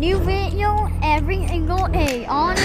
New video every single day. On